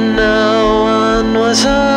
no one was home.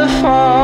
the fall.